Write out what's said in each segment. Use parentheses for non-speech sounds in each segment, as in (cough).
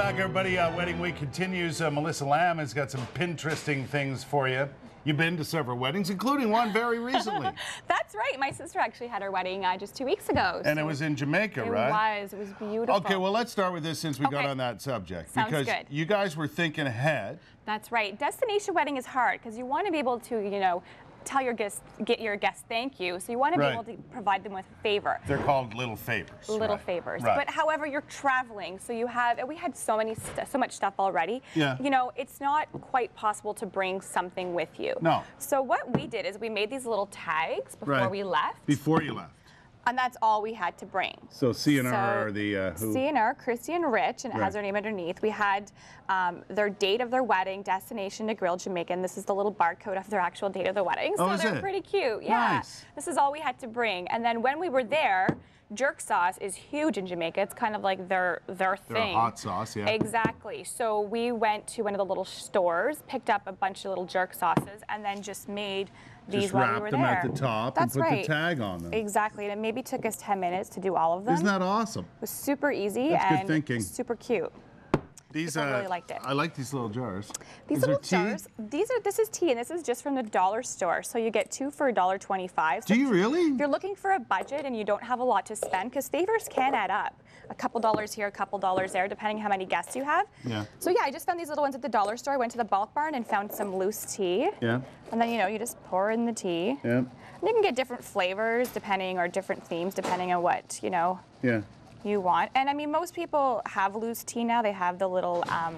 back, everybody. Uh, Wedding Week continues. Uh, Melissa Lamb has got some Pinteresting things for you. You've been to several weddings, including one very (laughs) recently. That's right. My sister actually had her wedding uh, just two weeks ago. and it was in Jamaica, it right? was. It was beautiful. Okay, well, let's start with this since we got on that subject. Sounds because good. you guys were thinking ahead. That's right. Destination wedding is hard because you want to be able to, you know, tell your guests, get your guests thank you. So you want to Right. be able to provide them with a favor. They're called little favors. Little right. favors, Right. but however, you're traveling, so you have. and We had so many, so much stuff already. Yeah. You know, it's not quite possible to bring something with you. No. So what we did is we made these little tags before we left, Before you left. And that's all we had to bring. So CNR So, are the uh, who? CNR, Chrissy and Rich, and it Right. has their name underneath. We had um, their date of their wedding, destination to Jamaica. Jamaican. this is the little barcode of their actual date of the wedding. So Oh, is they're it? pretty cute. Yeah. Nice. This is all we had to bring. And then when we were there, jerk sauce is huge in Jamaica. It's kind of like their their They're thing. hot sauce, yeah. Exactly. So we went to one of the little stores, picked up a bunch of little jerk sauces, and then just made these Just while we wrapped were them there. at the top That's and put right. the tag on them. Exactly. And it maybe took us 10 minutes to do all of them. Isn't that awesome? It was super easy That's good and thinking. super cute. These People uh, really liked it. I like these little jars. These Is little jars, these are this is tea, and this is just from the dollar store. So you get two for a dollar twenty-five. So Do you really? If you're looking for a budget and you don't have a lot to spend, because favors can add up. A couple dollars here, a couple dollars there, depending how many guests you have. Yeah. So yeah, I just found these little ones at the dollar store. I went to the bulk barn and found some loose tea. Yeah. And then you know you just pour in the tea. Yeah. And you can get different flavors depending, or different themes depending on what you know Yeah. You want. And I mean, most people have loose tea now. They have the little um,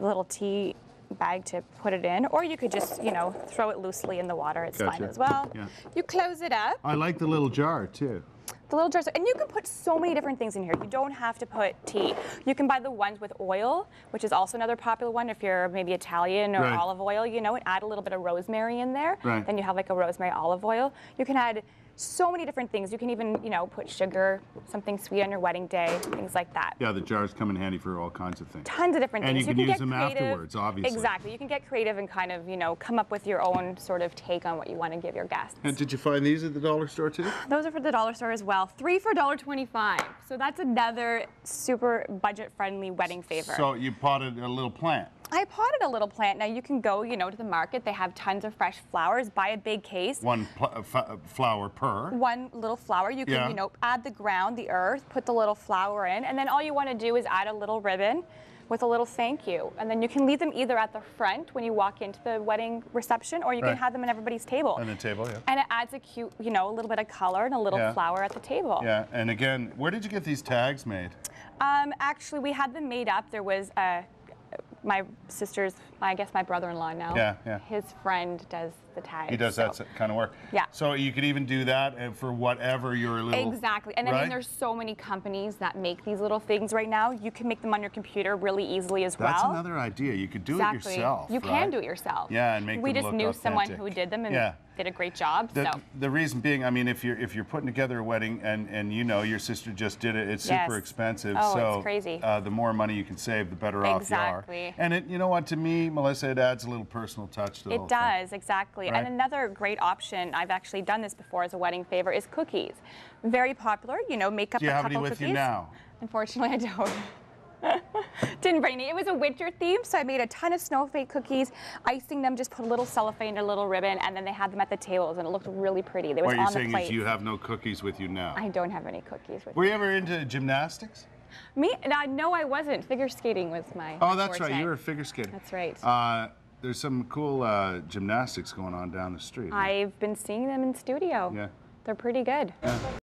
little tea bag to put it in, or you could just, you know, throw it loosely in the water. It's Gotcha. fine as well. Yeah. You close it up, I like the little jar too. the little jars, and you can put so many different things in here. You don't have to put tea. You can buy the ones with oil, which is also another popular one. If you're maybe Italian or Right. olive oil, you know, and add a little bit of rosemary in there. Right. Then you have like a rosemary olive oil. You can add so many different things. You can even, you know, put sugar, something sweet on your wedding day, things like that. Yeah, the jars come in handy for all kinds of things. tons of different things. And things. you can use get them creative. afterwards, obviously. Exactly. You can get creative and kind of, you know, come up with your own sort of take on what you want to give your guests. And did you find these at the dollar store too? (sighs) Those are for the dollar store as well. Three for $1.25. So that's another super budget-friendly wedding favor. So you potted a little plant. I potted a little plant. Now you can go, you know, to the market. They have tons of fresh flowers. Buy a big case. One pl- uh, f- uh, flower per. one little flower. You can, Yeah. you know, add the ground, the earth, put the little flower in, and then all you want to do is add a little ribbon with a little thank you. And then you can leave them either at the front when you walk into the wedding reception, or you Right. can have them on everybody's table. On the table, yeah. And it adds a cute, you know, a little bit of color and a little Yeah. flower at the table. Yeah, and again, where did you get these tags made? Um, actually, we had them made up. There was uh, my sister's, I guess my brother-in-law now. Yeah, yeah. His friend does the tags. He does that so- s- kind of work. Yeah. So you could even do that uh, for whatever your little. Exactly. And I mean, there's so many companies that make these little things right now. You can make them on your computer really easily as That's well. That's another idea. You could do exactly. it yourself. You right? can do it yourself. Yeah, and make We just knew someone who did them and Yeah. did a great job. The, so the reason being, I mean, if you're if you're putting together a wedding and and you know your sister just did it, it's super expensive. Oh, so it's crazy. Uh, the more money you can save, the better off you are. Exactly. And it, you know what, to me, Melissa, it adds a little personal touch to it. It thing. does, exactly. Right. And another great option, I've actually done this before as a wedding favor, is cookies. Very popular, you know, make up Do you a have couple any with cookies. you now? Unfortunately, I don't. (laughs) Didn't bring any. It was a winter theme, so I made a ton of snowflake cookies, icing them, just put a little cellophane, and a little ribbon, and then they had them at the tables, and it looked really pretty. They was What you're on the saying plate. is you have no cookies with you now. I don't have any cookies with Were you ever into gymnastics? Me. No, I wasn't. Figure skating was my. Oh, that's forte. right. You were a figure skater. That's right. Uh, there's some cool uh, gymnastics going on down the street. I've been seeing them in studio. Yeah. They're pretty good.